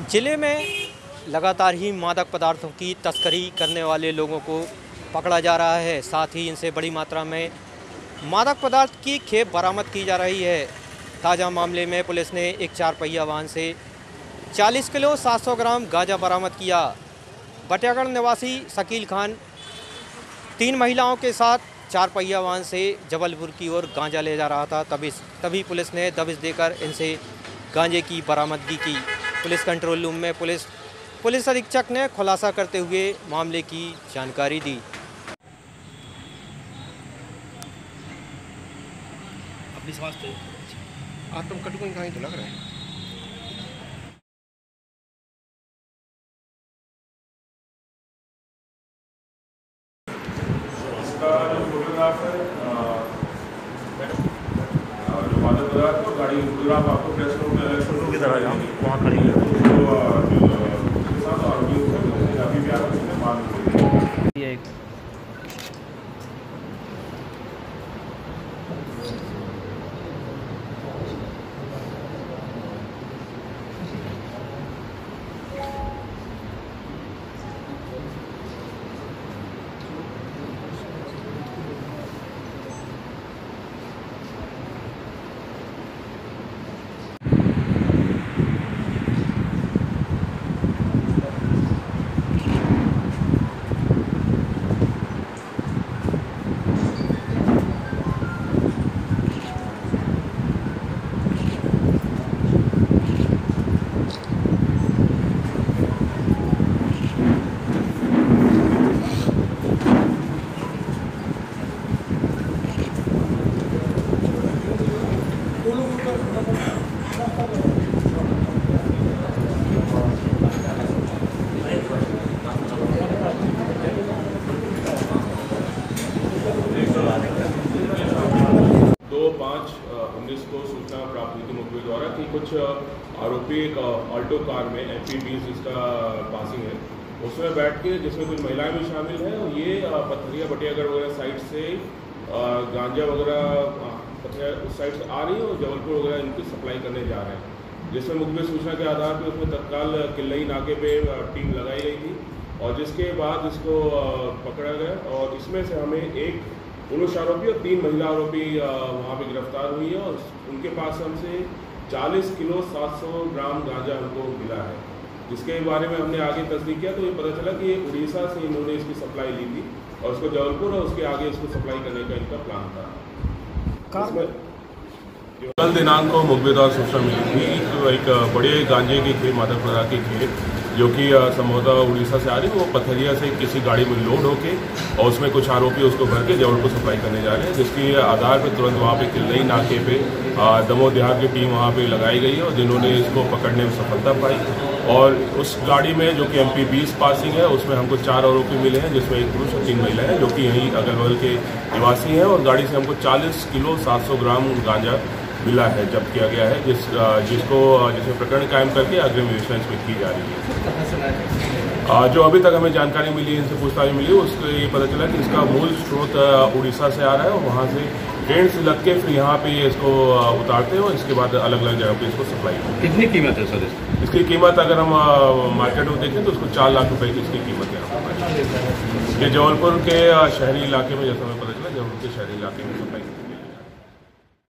ज़िले में लगातार ही मादक पदार्थों की तस्करी करने वाले लोगों को पकड़ा जा रहा है। साथ ही इनसे बड़ी मात्रा में मादक पदार्थ की खेप बरामद की जा रही है। ताज़ा मामले में पुलिस ने एक चार पहिया वाहन से 40 किलो 700 ग्राम गांजा बरामद किया। बटियागढ़ निवासी शकील खान तीन महिलाओं के साथ चार पहिया वाहन से जबलपुर की ओर गांजा ले जा रहा था। तभी तभी पुलिस ने दबिश देकर इनसे गांजे की बरामदगी की। पुलिस कंट्रोल रूम में पुलिस पुलिस अधीक्षक ने खुलासा करते हुए मामले की जानकारी दी। अपनी समझते आत्म कटुकन कहीं तो लग रहा है। इसका जो फोटोग्राफ है पदार्थ को गाड़ी फोटोग्राफ आपको प्रेस फ़ोटो की तरह वहाँ खड़ी है। तो जो, अ, उसके साथ से अभी भी आप की ये एक कुछ आरोपी एक ऑल्टो कार में एम पी बीस जिसका पासिंग है, उसमें बैठ के जिसमें कुछ महिलाएँ भी शामिल हैं ये पथरिया, बटियागढ़ वगैरह साइड से गांजा वगैरह उस साइड से आ रही है और जबलपुर वगैरह इनकी सप्लाई करने जा रहे हैं। जिसमें मुखबिर सूचना के आधार पर उसमें तत्काल किल्लई नाके पे टीम लगाई गई थी और जिसके बाद इसको पकड़ा गया और इसमें से हमें एक पुरुष आरोपी और तीन महिला आरोपी वहाँ पे गिरफ़्तार हुई है और उनके पास हमसे 40 किलो 700 ग्राम गांजा हमको मिला है। जिसके बारे में हमने आगे तस्दीक किया तो ये पता चला कि ये उड़ीसा से इन्होंने इसकी सप्लाई ली थी और उसको जबलपुर और उसके आगे इसको सप्लाई करने का इनका प्लान था। कल दिनांक को मुखबिरदार सूचना मिली थी। एक बड़े गांजे की खेप मादक पदार्थ की खेप जो कि संभवतः उड़ीसा से आ रही है वो पथरिया से किसी गाड़ी में लोड होके और उसमें कुछ आरोपी उसको भर के जबलपुर सप्लाई करने जा रहे हैं, जिसके आधार पर तुरंत वहाँ पे किल्लई नाके पे दमोह देहात की टीम वहाँ पे लगाई गई है और जिन्होंने इसको पकड़ने में सफलता पाई। और उस गाड़ी में जो कि एम पी बीस पासिंग है, उसमें हमको चार आरोपी मिले हैं, जिसमें एक पुरुष और तीन महिला है, जो कि यहीं अगल बगल के निवासी हैं और गाड़ी से हमको 40 किलो 700 ग्राम गांजा मिला है, जब्त किया गया है, जिस, जिसको, जिसमें प्रकरण कायम करके अग्रिम विवेचना इसमें की जा रही है। जो अभी तक हमें जानकारी मिली है इनसे पूछताछ मिली है उसको ये पता चला कि इसका मूल स्रोत उड़ीसा से आ रहा है और वहाँ से ट्रेन से लग के फिर यहाँ पे इसको उतारते हैं और इसके बाद अलग अलग जगह पे इसको सप्लाई करते कितनी कीमत है सर इसकी? इसकी कीमत अगर हम मार्केट में देखें तो उसको चार लाख रुपए की इसकी कीमत है। ये जबलपुर के शहरी इलाके में जैसा हमें पता चला जबलपुर के शहरी इलाके में।